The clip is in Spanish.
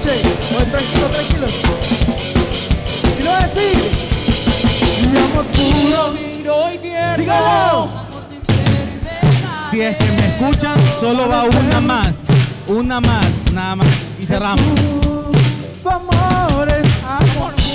noche. Oye, tranquilo, tranquilo. Y lo voy decir. Mi amor puro. Miro y tierno. Dígalo. Si es que me escuchan, solo va una más. Una más, nada más. Y cerramos. Tu amor amor